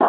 you